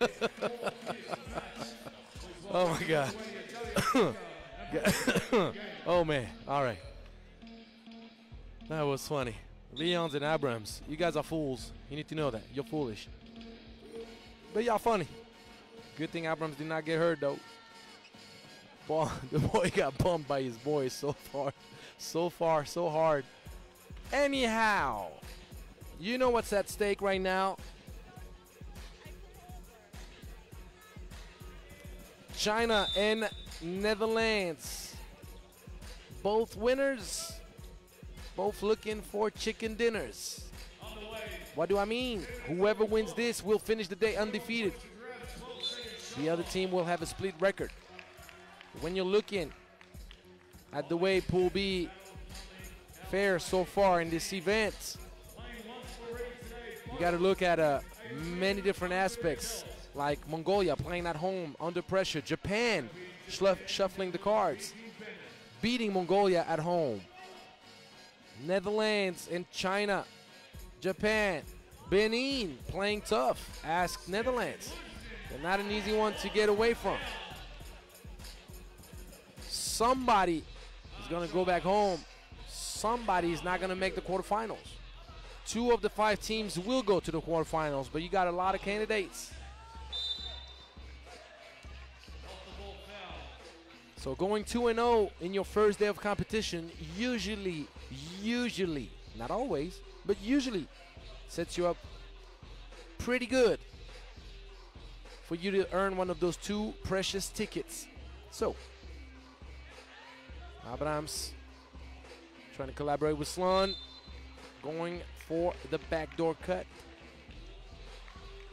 oh my god. oh man. All right. That was funny. Leons and Abrams, you guys are fools. You need to know that. You're foolish. But y'all funny. Good thing Abrams did not get hurt though. Boy, the boy got bumped by his boys so far. So far, so hard. Anyhow, you know what's at stake right now? China and Netherlands. Both winners. Both looking for chicken dinners. What do I mean? Whoever wins this will finish the day undefeated. The other team will have a split record. When you're looking at the way Pool B fares so far in this event, you got to look at uh, many different aspects, like Mongolia playing at home under pressure, Japan shuffling the cards, beating Mongolia at home, Netherlands and China, Japan, Benin playing tough. Ask Netherlands. They're not an easy one to get away from. Somebody is going to go back home. Somebody is not going to make the quarterfinals. Two of the five teams will go to the quarterfinals, but you got a lot of candidates. So going 2 and 0 in your first day of competition usually usually, not always, but usually sets you up pretty good for you to earn one of those two precious tickets. So, Abrams trying to collaborate with Sloan, going for the backdoor cut.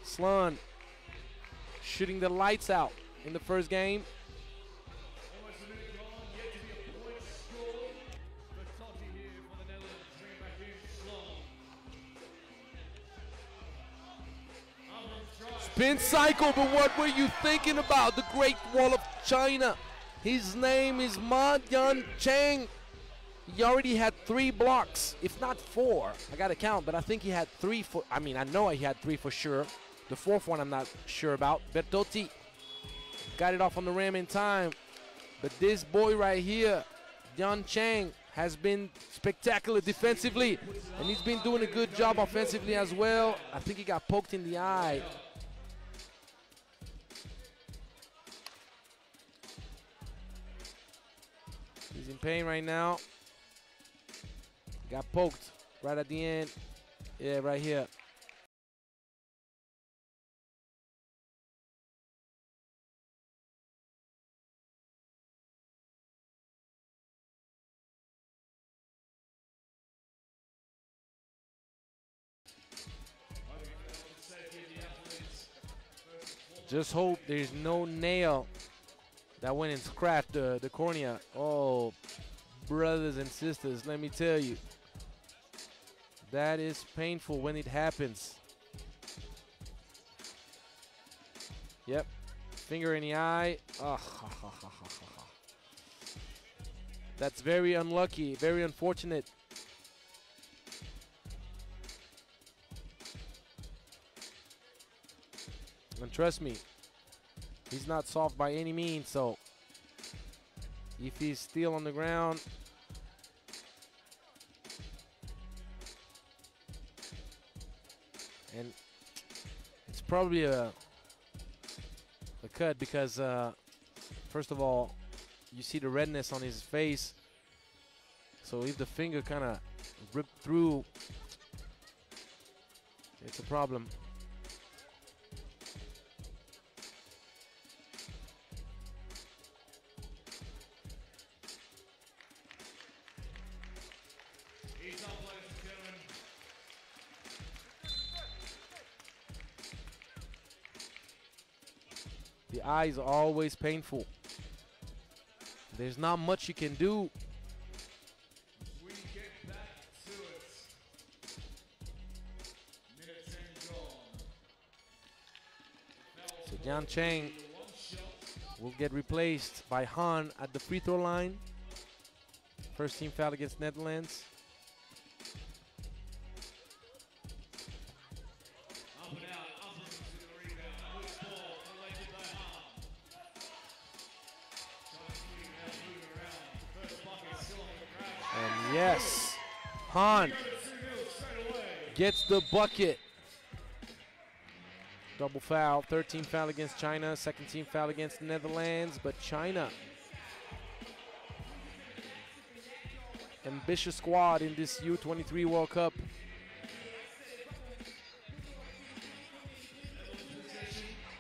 Sloan shooting the lights out in the first game. Spin cycle, but what were you thinking about? The Great Wall of China. His name is Ma Yan Cheng. He already had three blocks, if not four. I got to count, but I think he had three for. I mean, I know he had three for sure. The fourth one, I'm not sure about. Bertotti got it off on the rim in time. But this boy right here, Yan Cheng, has been spectacular defensively, and he's been doing a good job offensively as well. I think he got poked in the eye pain right now. Got poked right at the end. Yeah, right here. Just hope there's no nail that went and scratched the, the cornea. Oh, brothers and sisters, let me tell you, that is painful when it happens. Yep, finger in the eye. Oh, That's very unlucky, very unfortunate. And trust me, He's not soft by any means, so if he's still on the ground, and it's probably a a cut because uh, first of all, you see the redness on his face. So if the finger kind of ripped through, it's a problem. Eyes are always painful. There's not much you can do. So Yan Cheng will get replaced by Han at the free throw line. First team foul against Netherlands. Han gets the bucket. Double foul, 13 foul against China, second team foul against the Netherlands, but China. Ambitious squad in this U23 World Cup.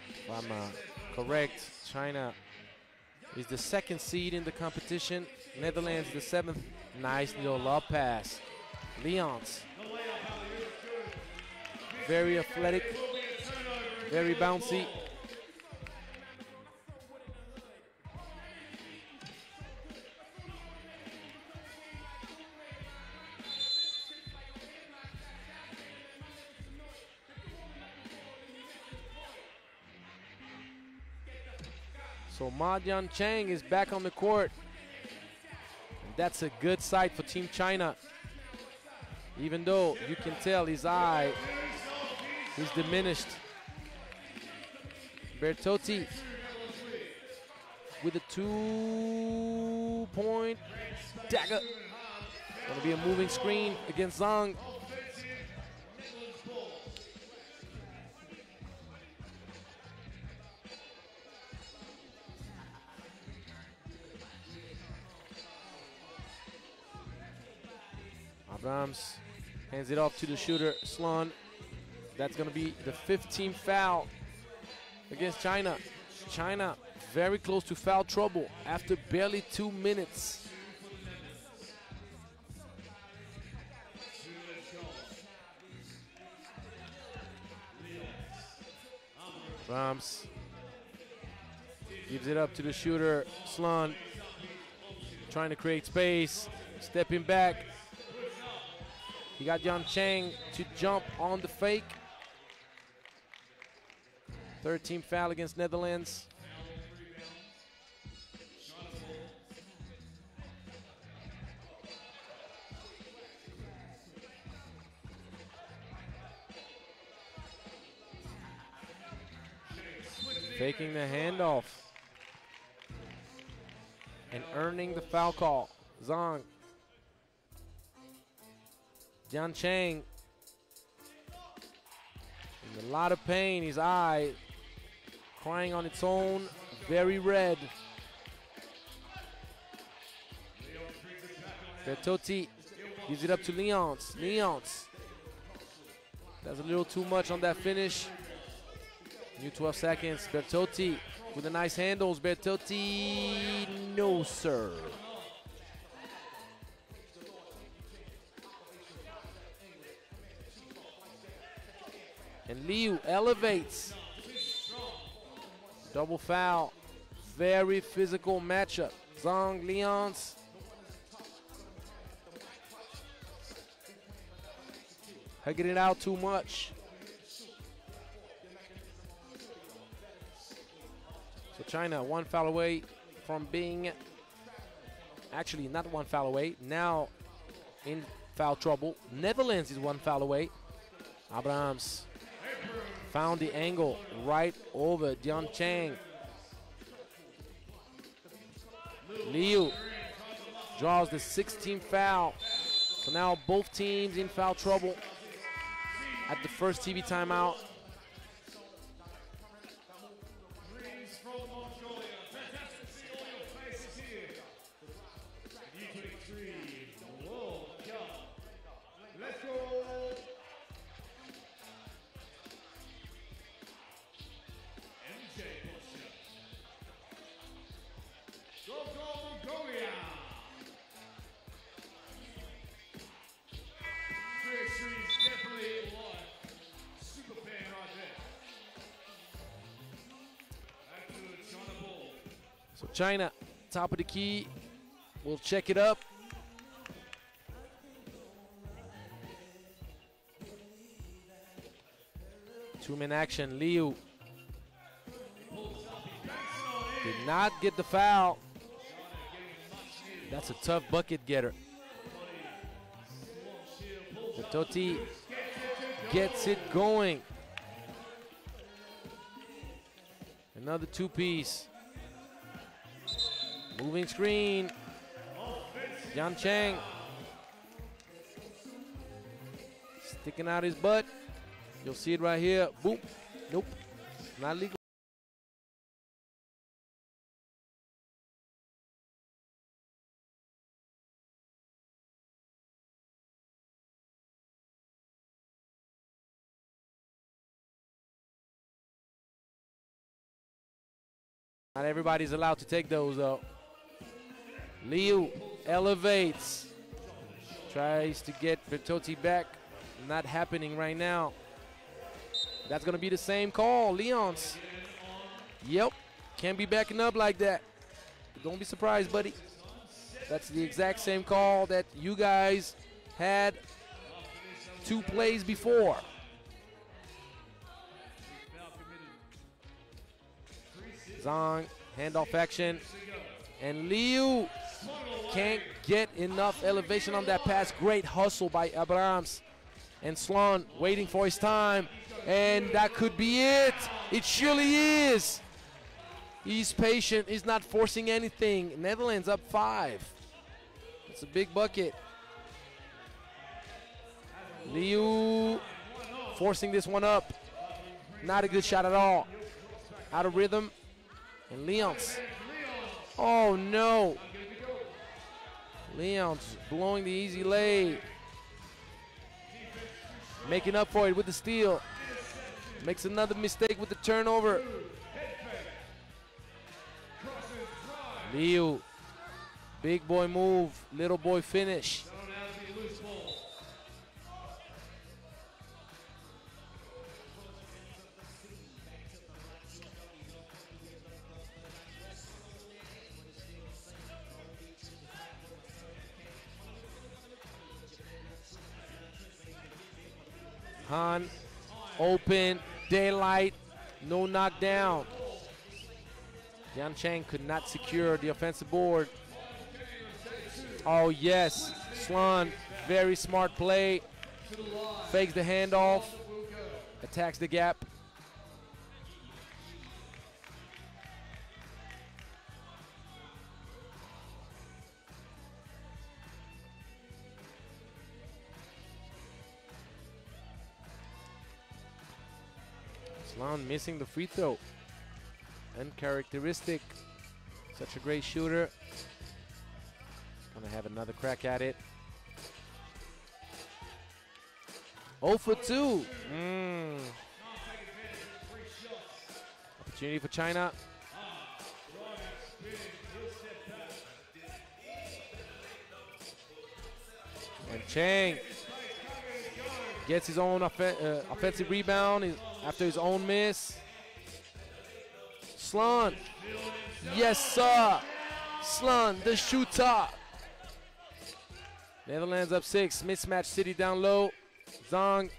If I'm uh, correct, China is the second seed in the competition. Netherlands the seventh. Nice little lob pass. Leons. Very athletic, very bouncy. So Ma Jian Chang is back on the court. And that's a good sight for Team China. Even though you can tell his eye is diminished. Bertotti with a two-point dagger. Gonna be a moving screen against Zhang. Abrams hands it off to the shooter, Slon. That's going to be the 15th foul against China. China very close to foul trouble after barely two minutes. Rams gives it up to the shooter, Slon, trying to create space, stepping back, he got Jian Chang to jump on the fake. Third team foul against Netherlands. Faking the handoff. And earning the foul call. Zhang Jian Chang in a lot of pain. His eye crying on its own, very red. Bertotti gives it up to Leons. Leons does a little too much on that finish. New 12 seconds. Bertotti with the nice handles. Bertotti, no sir. And Liu elevates. Double foul. Very physical matchup. Zhang Leons. Hugging it out too much. So China one foul away from being actually not one foul away. Now in foul trouble. Netherlands is one foul away. Abrahams Found the angle right over Jian Chang. Liu draws the 16th foul. So now both teams in foul trouble at the first TV timeout. China, top of the key. We'll check it up. Two-man action. Liu did not get the foul. That's a tough bucket getter. Toti gets it going. Another two-piece. Moving screen. Jian Chang. sticking out his butt. You'll see it right here. Boom. Nope. Not legal. Not everybody's allowed to take those though. Liu elevates. Tries to get Bertotti back. Not happening right now. That's going to be the same call. Leons. Yep. Can't be backing up like that. Don't be surprised, buddy. That's the exact same call that you guys had two plays before. Zhang, handoff action. And Liu can't get enough elevation on that pass. Great hustle by Abrams. And Sloan waiting for his time. And that could be it. It surely is. He's patient. He's not forcing anything. Netherlands up five. It's a big bucket. Liu forcing this one up. Not a good shot at all. Out of rhythm. And Leons. Oh no. Leons blowing the easy lay. Making up for it with the steal. Makes another mistake with the turnover. Liu. Big boy move. Little boy finish. Han open, daylight, no knockdown. Yan Chang could not secure the offensive board. Oh yes, Slon, very smart play. Fakes the handoff, attacks the gap. Missing the free throw. Uncharacteristic. Such a great shooter. Gonna have another crack at it. 0 for 2. Mm. Opportunity for China. And Chang gets his own off uh, offensive rebound after his own miss. Slon. Yes, sir. Slon, the shooter. Netherlands up six. Mismatch City down low. Zong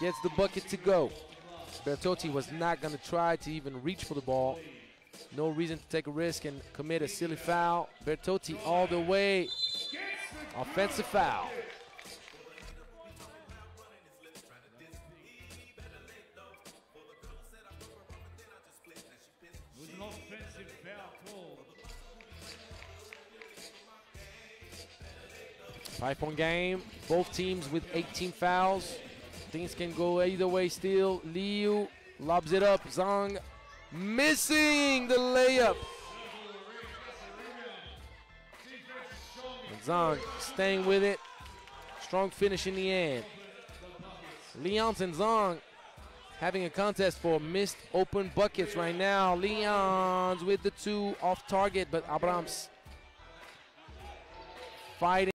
gets the bucket to go. Bertotti was not going to try to even reach for the ball. No reason to take a risk and commit a silly foul. Bertotti all the way. Offensive foul. Five point game. Both teams with 18 fouls. Things can go either way still. Liu lobs it up. Zhang missing the layup. And Zhang staying with it. Strong finish in the end. Leons and Zhang having a contest for missed open buckets right now. Leons with the two off target, but Abrams fighting.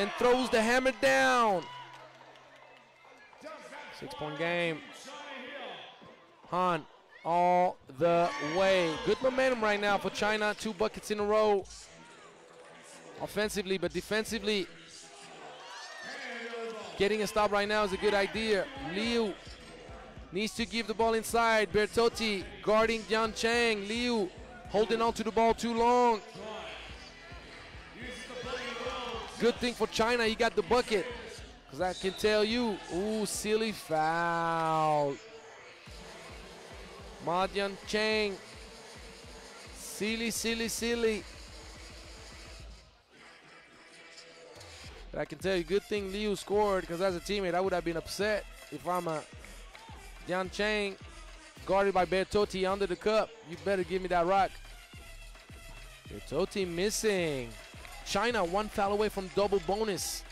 And throws the hammer down. Six point game. Han all the way. Good momentum right now for China. Two buckets in a row. Offensively, but defensively, getting a stop right now is a good idea. Liu needs to give the ball inside. Bertotti guarding Jian Chang. Liu holding on to the ball too long. Good thing for China, he got the bucket. Because I can tell you, ooh, silly foul. Ma Jian Chang. Silly, silly, silly. But I can tell you, good thing Liu scored because as a teammate, I would have been upset if I'm a Jian Chang guarded by Bertotti under the cup. You better give me that rock. Bertotti missing. China one foul away from double bonus.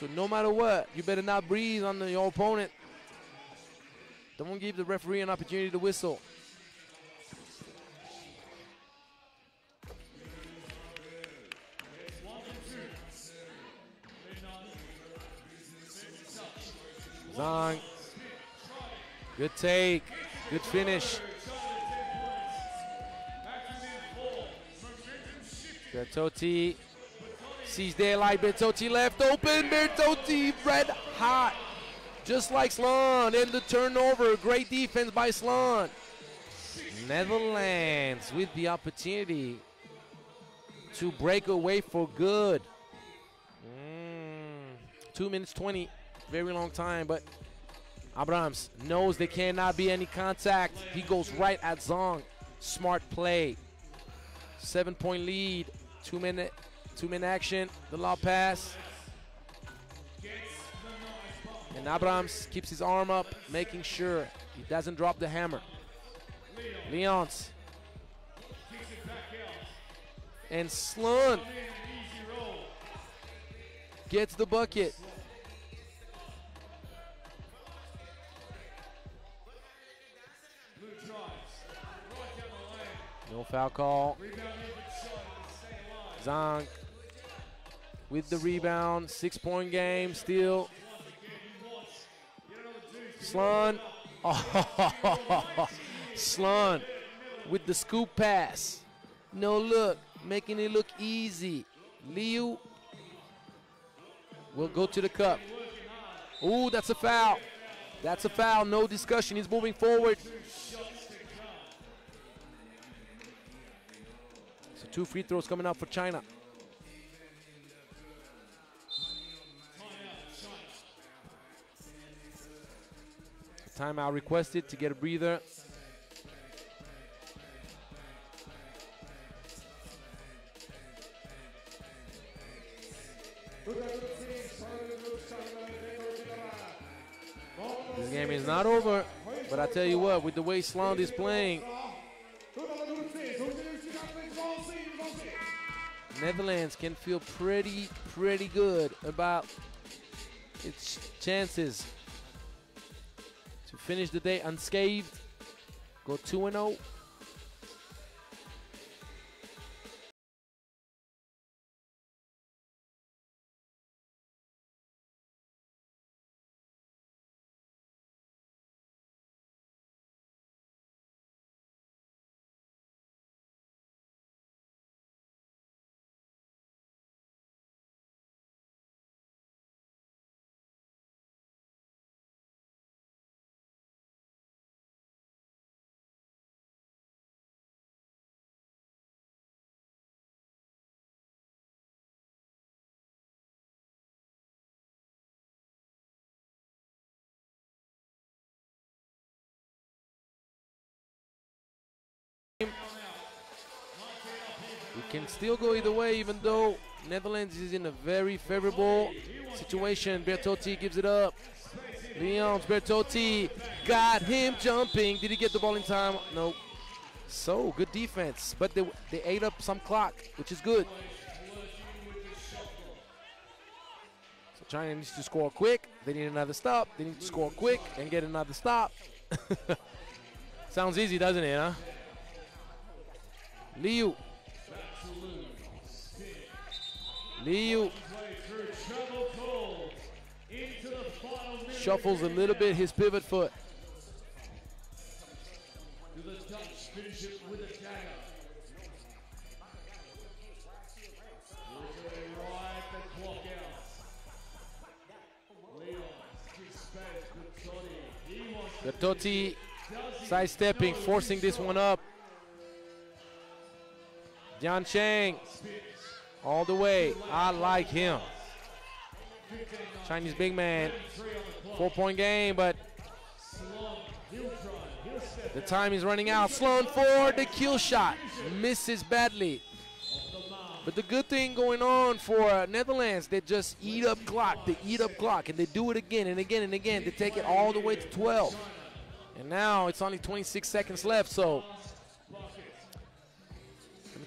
So no matter what, you better not breathe on the, your opponent. Don't give the referee an opportunity to whistle. Zhang. Good take. Good finish. Bertotti sees daylight. Bertotti left open. Bertotti red hot. Just like Sloan. And the turnover. Great defense by Sloan. Netherlands with the opportunity to break away for good. Mm, two minutes 20. Very long time, but Abrams knows there cannot be any contact. He goes right at Zong. Smart play. Seven point lead. Two minute, two minute action. The lob pass. And Abrams keeps his arm up, making sure he doesn't drop the hammer. Leons. And Slun gets the bucket. Foul call. Zhang with the rebound. Six point game still. Slun. Oh, Slun with the scoop pass. No look, making it look easy. Liu will go to the cup. Ooh, that's a foul. That's a foul, no discussion. He's moving forward. Two free throws coming up for China. Timeout requested to get a breather. This game is not over, but I tell you what, with the way Sloan is playing, Netherlands can feel pretty, pretty good about its chances to finish the day unscathed, go 2 0. It can still go either way, even though Netherlands is in a very favorable situation. Bertotti gives it up. Leons Bertotti got him jumping. Did he get the ball in time? Nope. So good defense, but they they ate up some clock, which is good. So China needs to score quick. They need another stop. They need to score quick and get another stop. Sounds easy, doesn't it, huh? Liu. Liu shuffles a little bit his pivot foot. Bertotti sidestepping, forcing this one up. Jian Cheng all the way. I like him. Chinese big man, four point game, but the time is running out. Sloan for the kill shot, misses badly. But the good thing going on for uh, Netherlands, they just eat up clock, they eat up clock, and they do it again and again and again. They take it all the way to 12. And now it's only 26 seconds left, so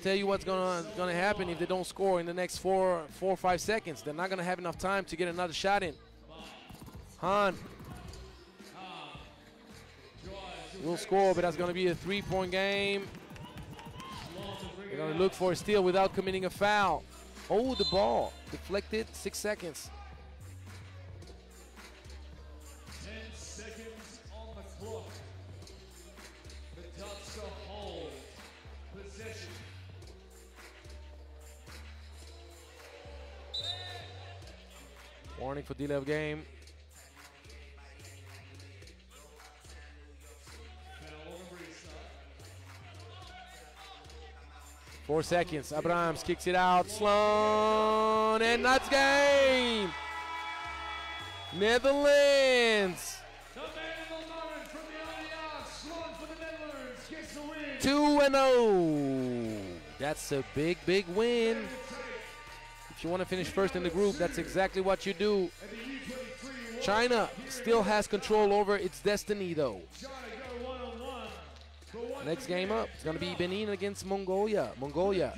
tell you what's gonna gonna happen if they don't score in the next four four or five seconds. They're not gonna have enough time to get another shot in. Han will score, but that's gonna be a three-point game. They're gonna look for a steal without committing a foul. Oh, the ball deflected. Six seconds. Warning for delay of game. Four seconds. Abrams kicks it out. Sloan and that's game. Netherlands. 2 and 0. That's a big, big win. You want to finish first in the group, that's exactly what you do. And the U23 World China still has control over its destiny, though. Next game up, it's going to be Benin against Mongolia. Mongolia.